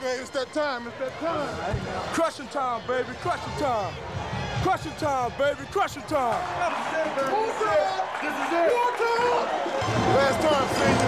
baby. It's that time. It's that time. Crushing time, baby. Crushing time. Crushing time, baby. Crushing time. This is it. Last time.